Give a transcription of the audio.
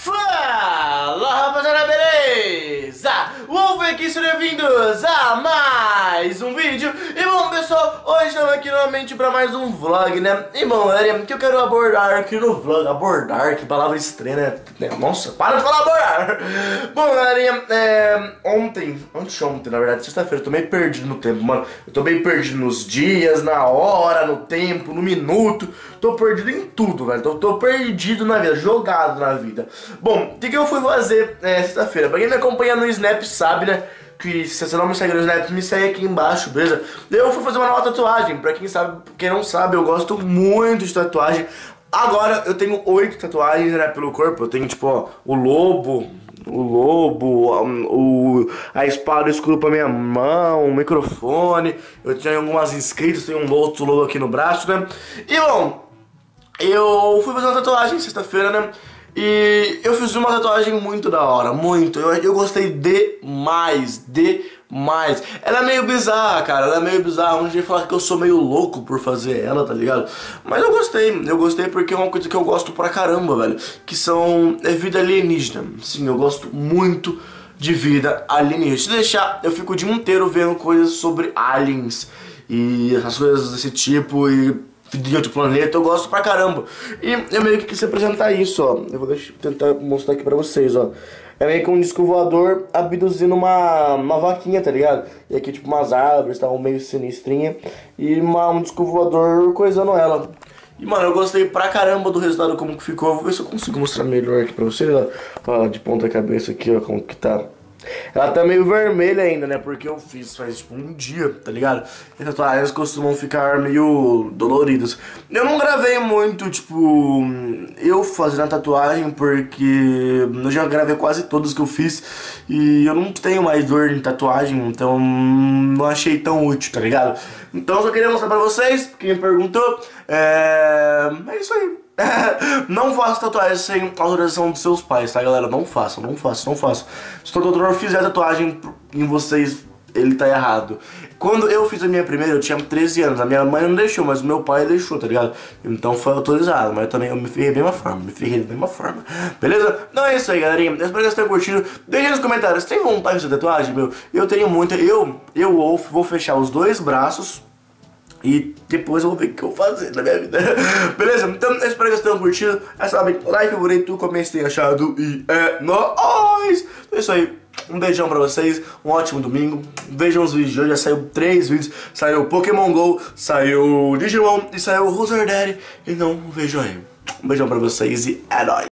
Fala rapaziada, beleza? Wolf aqui, sejam bem-vindos a mais um vídeo E bom pessoal, hoje estamos aqui novamente para mais um vlog, né? E bom galera, que eu quero abordar aqui no vlog Abordar, que palavra estranha, né? Nossa, para de falar abordar! Bom galerinha, é, ontem, ontem, ontem na verdade, sexta-feira, eu tô meio perdido no tempo, mano Eu tô meio perdido nos dias, na hora, no tempo, no minuto Tô perdido em tudo, velho, tô, tô perdido na vida, jogado na vida Bom, o que, que eu fui fazer é, sexta-feira? Pra quem me acompanha no Snap sabe, né? Que se você não me segue no Snap, me segue aqui embaixo, beleza? Eu fui fazer uma nova tatuagem. Pra quem sabe, quem não sabe, eu gosto muito de tatuagem. Agora eu tenho oito tatuagens né, pelo corpo. Eu tenho tipo ó, o lobo, o lobo, o, a espada escuro pra minha mão, o microfone. Eu tenho algumas inscritas, tenho um outro lobo aqui no braço, né? E bom, eu fui fazer uma tatuagem sexta-feira, né? E eu fiz uma tatuagem muito da hora, muito. Eu, eu gostei demais, demais. Ela é meio bizarra, cara. Ela é meio bizarra. Um dia falar que eu sou meio louco por fazer ela, tá ligado? Mas eu gostei. Eu gostei porque é uma coisa que eu gosto pra caramba, velho. Que são. É vida alienígena. Sim, eu gosto muito de vida alienígena. Se deixar, eu fico o dia inteiro vendo coisas sobre aliens e essas coisas desse tipo e de outro planeta, eu gosto pra caramba. E eu meio que quis apresentar isso, ó. Eu vou deixar, tentar mostrar aqui pra vocês, ó. É meio que um disco voador abduzindo uma, uma vaquinha, tá ligado? E aqui, tipo, umas árvores, tá? Um meio sinistrinha. E uma, um disco voador coisando ela. E, mano, eu gostei pra caramba do resultado, como que ficou. Vou ver se eu consigo mostrar melhor aqui pra vocês, ó. ó de ponta cabeça aqui, ó, como que tá. Ela tá meio vermelha ainda, né? Porque eu fiz faz tipo um dia, tá ligado? E tatuagens costumam ficar meio doloridas. Eu não gravei muito, tipo, eu fazendo a tatuagem, porque eu já gravei quase todas que eu fiz. E eu não tenho mais dor em tatuagem, então não achei tão útil, tá ligado? Então eu só queria mostrar pra vocês, quem perguntou. É, é isso aí. não faça tatuagem sem autorização dos seus pais, tá galera? Não faça, não faça, não faça. Se o tatuador fizer tatuagem em vocês, ele tá errado. Quando eu fiz a minha primeira, eu tinha 13 anos. A minha mãe não deixou, mas o meu pai deixou, tá ligado? Então foi autorizado. Mas eu também eu me ferrei da mesma forma. Me ferrei da mesma forma. Beleza? Não é isso aí, galerinha. espero que vocês tenham curtido. Deixe nos comentários. Tem vontade de tatuagem, meu? Eu tenho muita. Eu, eu, vou fechar os dois braços e depois eu vou ver o que eu vou fazer na minha vida. Beleza? Então, eu espero que vocês tenham curtido. Já sabem, like, favorito, como se tem achado. E é nóis! Então é isso aí. Um beijão pra vocês, um ótimo domingo. Vejam os vídeos de hoje, já saiu três vídeos. Saiu Pokémon GO, saiu Digimon e saiu Roser Daddy. Então, um beijo aí. Um beijão pra vocês e é nóis!